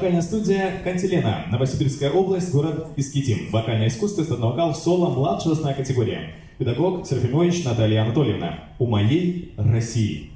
Вокальная студия «Кантилена», Новосибирская область, город Искитим. Вокальное искусство, эстрадный вокал, соло, младшевостная категория. Педагог Серафимович Наталья Анатольевна. У моей России.